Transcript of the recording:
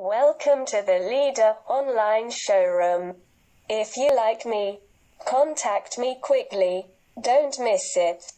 Welcome to the Leader Online Showroom. If you like me, contact me quickly. Don't miss it.